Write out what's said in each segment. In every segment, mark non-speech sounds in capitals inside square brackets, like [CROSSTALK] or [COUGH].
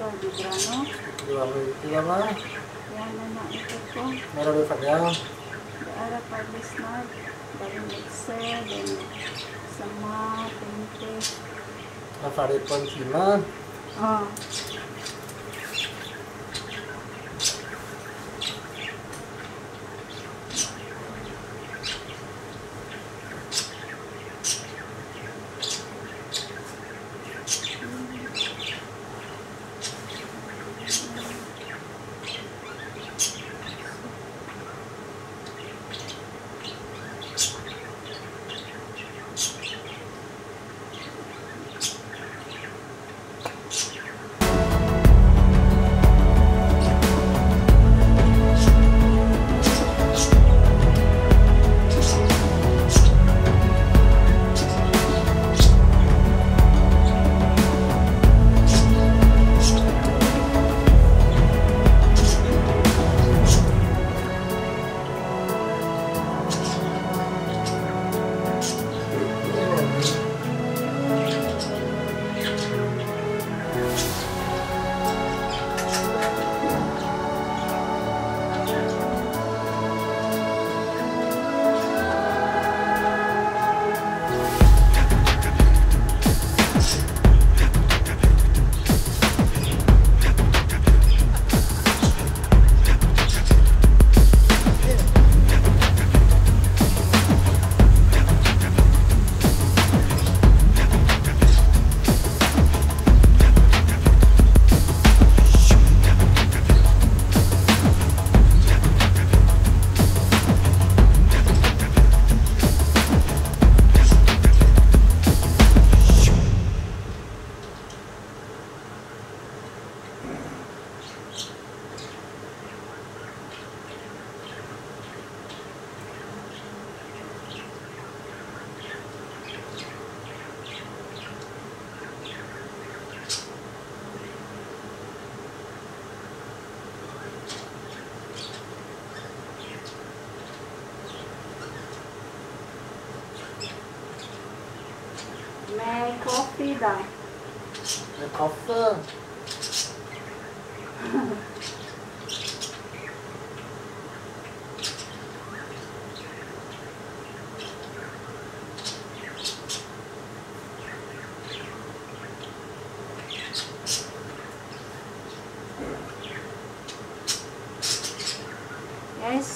Kau di Brano. Yang anak itu ko. Meron di Pagal. Dari Mekse, dari Sama, Pente. Nafari Poncima. Oh.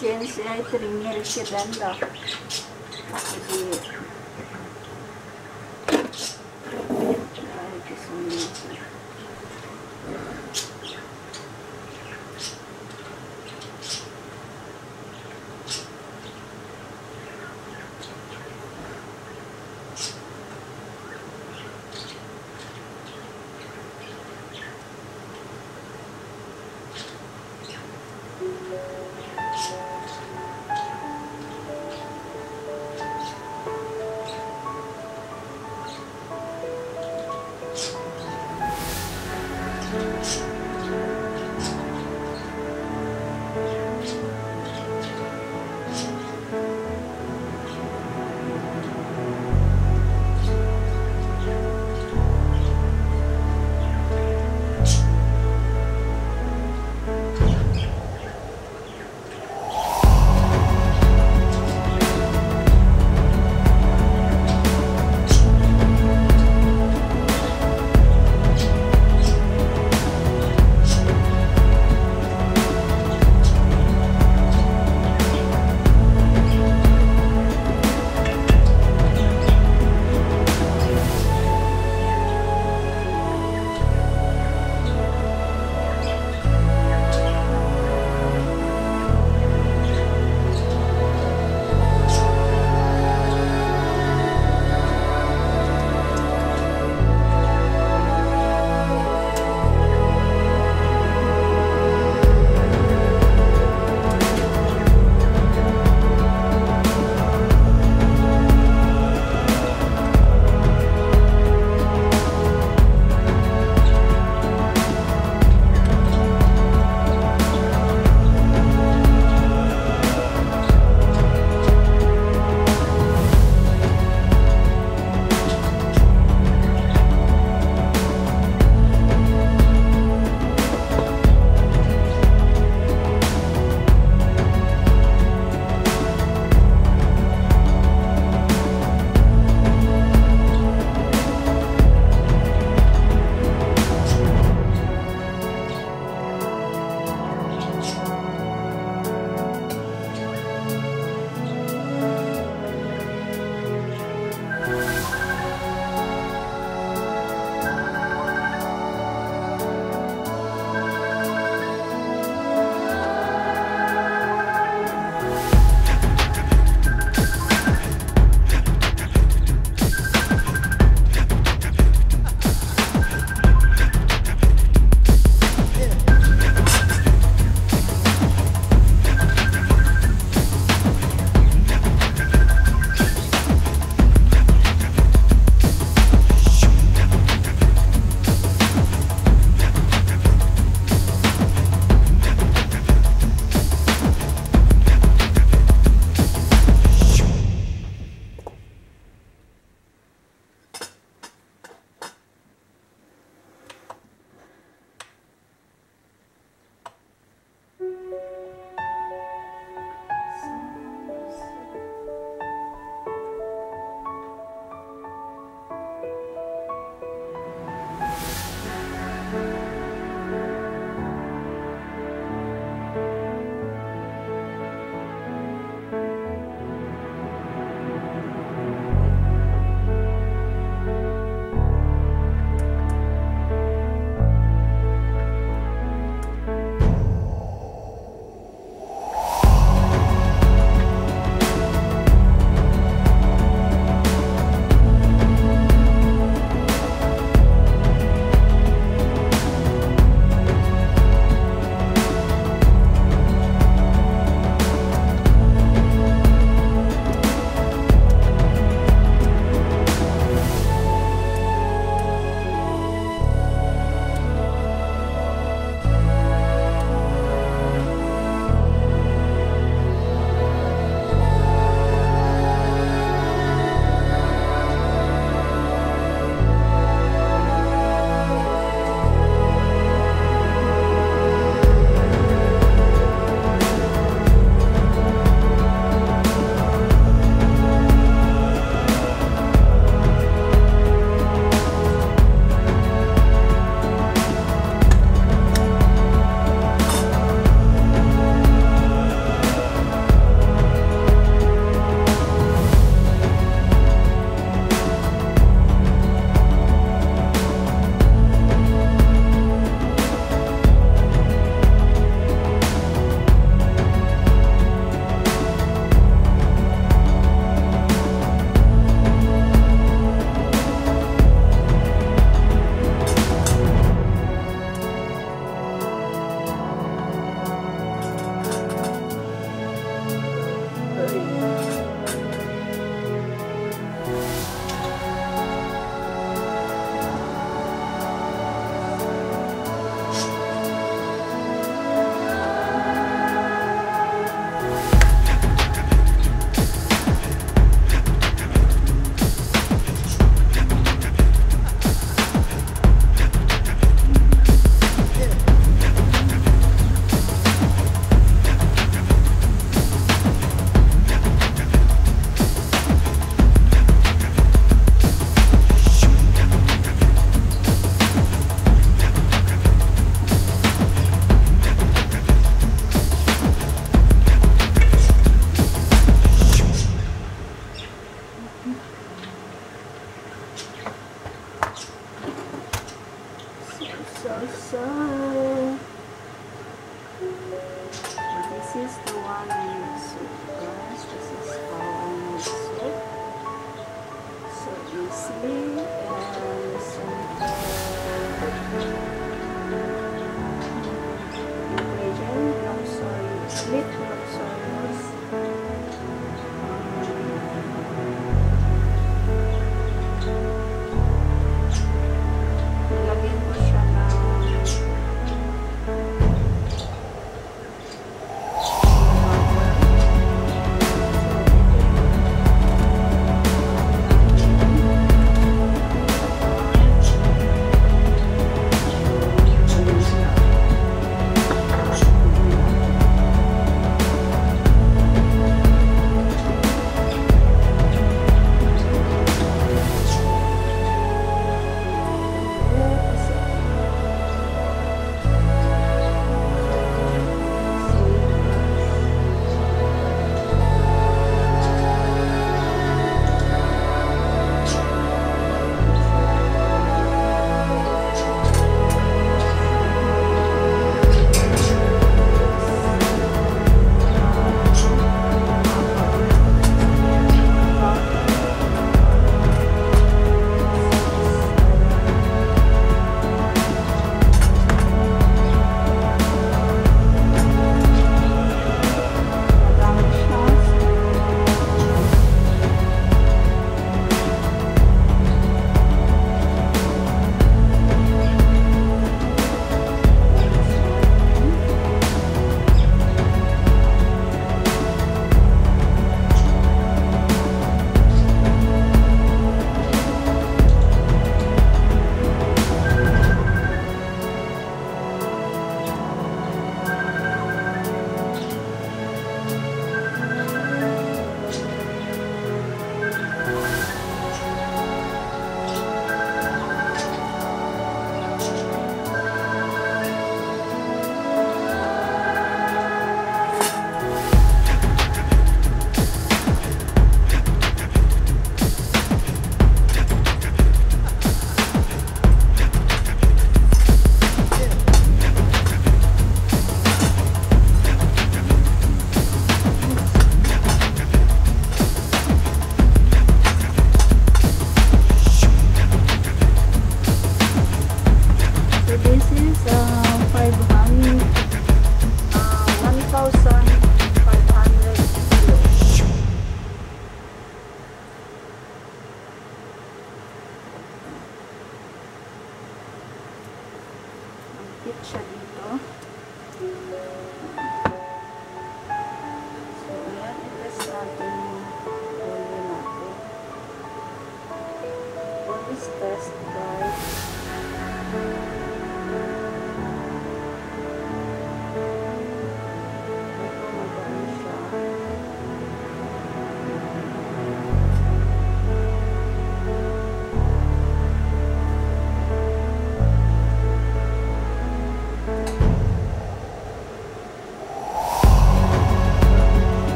sen sen ettirin, gelip giden de. so so. This is the one in soup, guys. This is our soup. So easily and simple.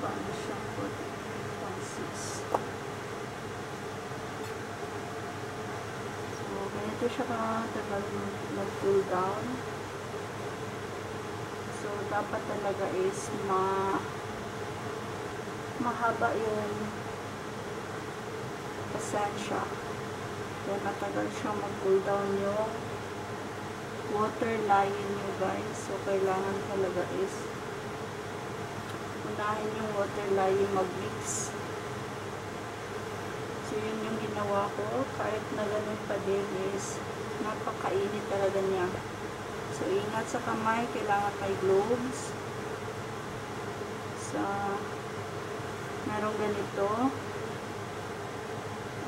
Na siya 40.6. So, ganito siya katagal mag-cool down. So, dapat talaga is ma mahaba yung pasensya. Then, matagal siya mag-cool down yung water line nyo guys. So, kailangan talaga is unahin yung water line mag-mix. So, yun yung ginawa ko. Kahit na ganun pa din is napakainit talaga niya. So, ingat sa kamay. Kailangan may gloves. Sa merong ganito.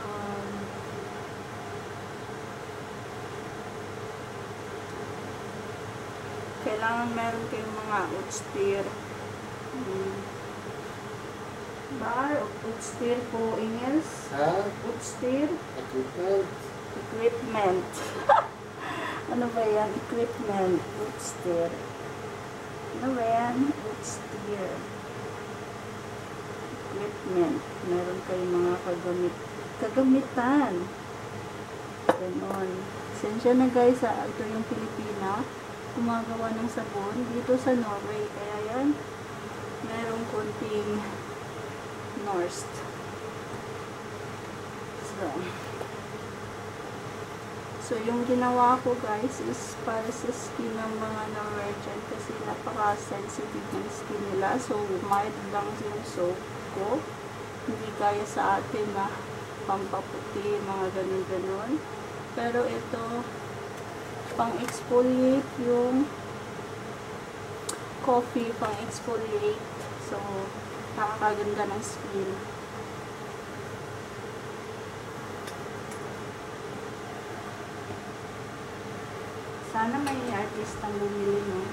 Um, kailangan meron kayong mga utsteer. Bar utsteer po Ingels? Ha? Utsteer? Equipment. Equipment. [LAUGHS] ano ba yan? Equipment. Utsteer. Ano ba yan? Utsteer. Equipment. Meron kayong mga kagamit kagamitan. Ganon. Sensya na guys, ah. ito yung Pilipina. gumagawa ng sabon dito sa Norway. Kaya yan, merong konting Norst. So, so yung ginawa ko guys is para sa skin ng mga Norwegian kasi napaka-sensitive ng skin nila. So, mild lang yung soap ko. Hindi kaya sa atin na pampaputi, mga ganun-ganun. Pero ito, pang-exfoliate yung coffee, pang-exfoliate. So, nakakaganda ng skin. Sana may artist ang bumili, no?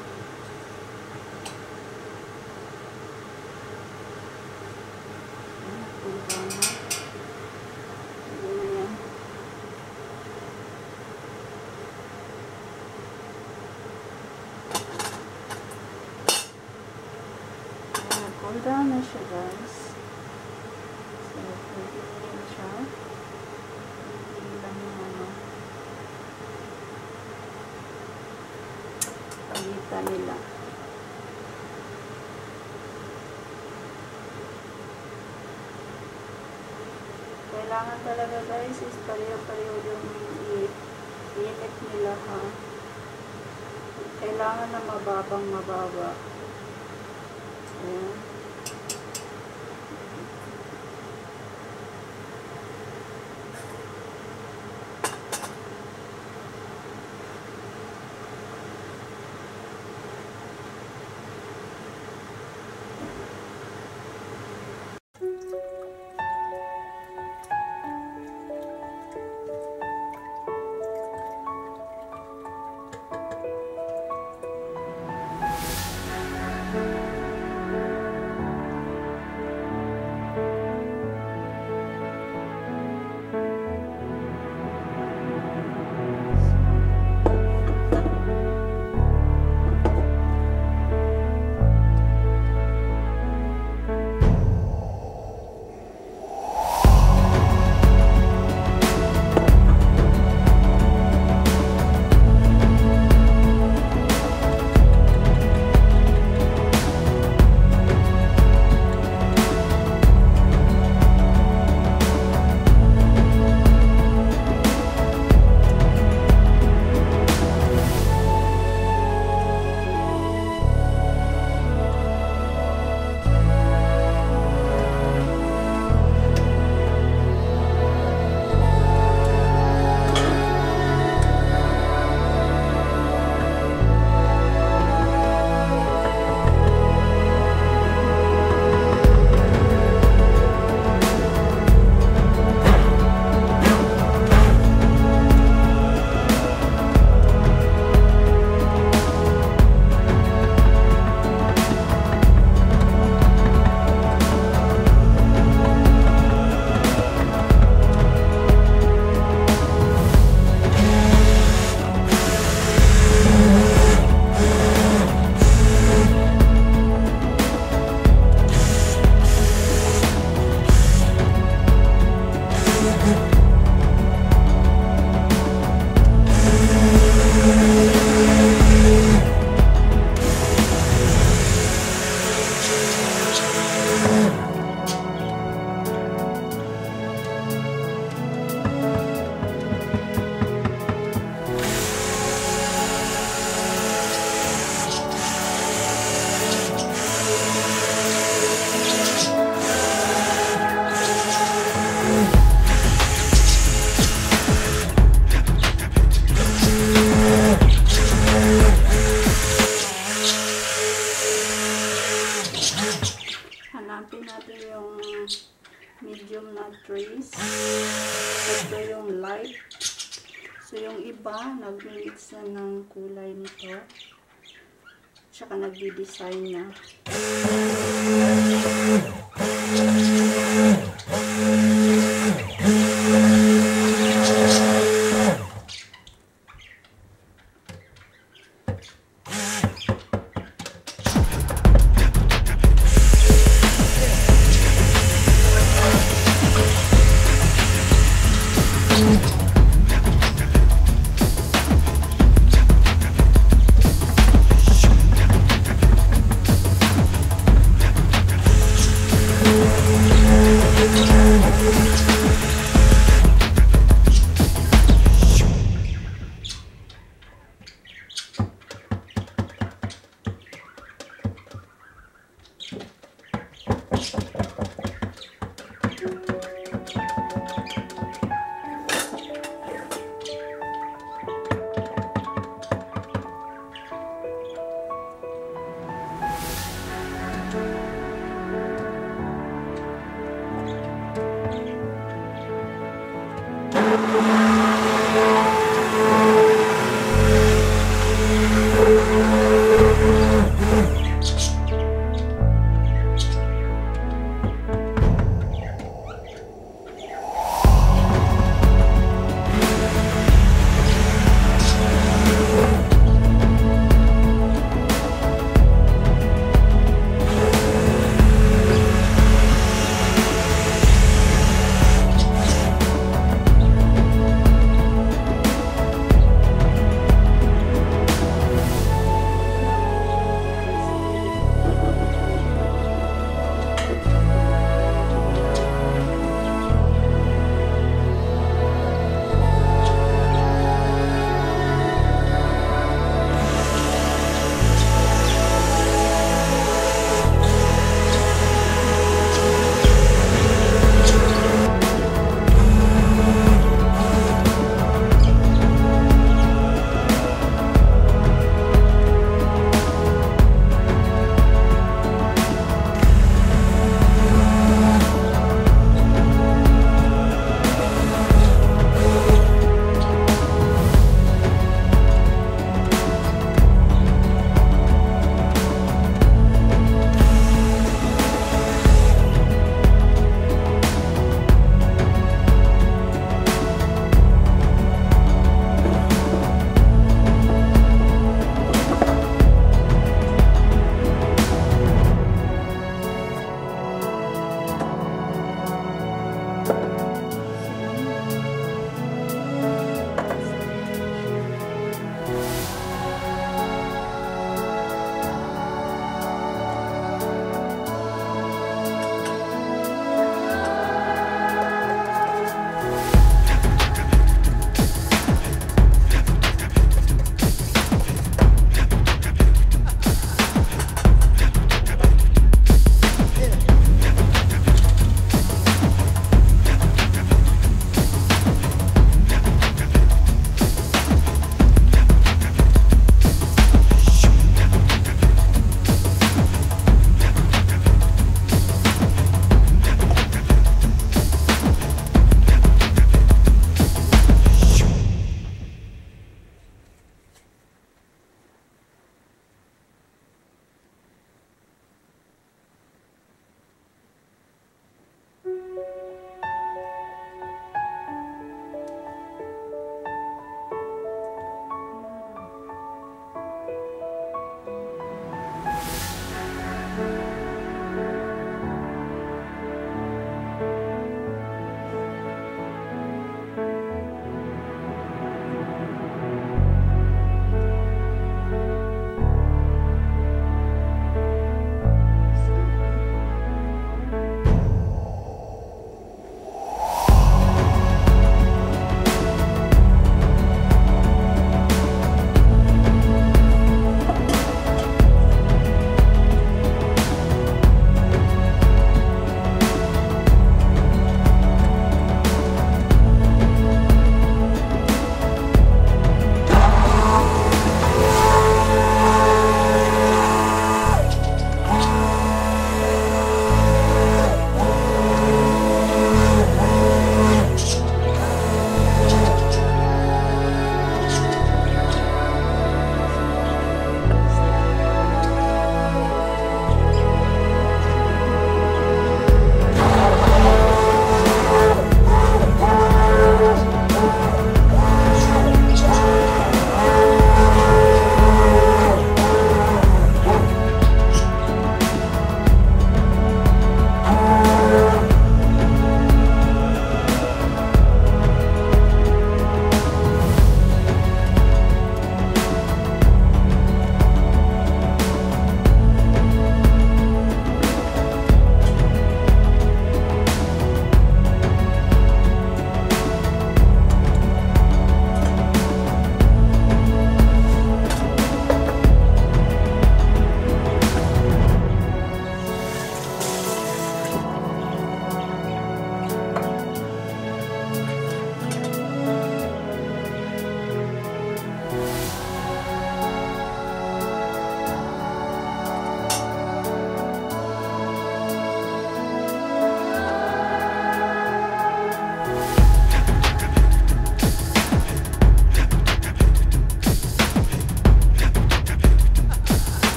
Ayan, napunta na. Ayan na yan. Ayan, nag-cool down na siya, guys. So, pwede yan siya. Pwede lang yung ano. Pagitan nila. Kailangan talaga guys is pareho-pareho yung init nila ha. Kailangan na mababang mababa. Tsaka nagdi-design na.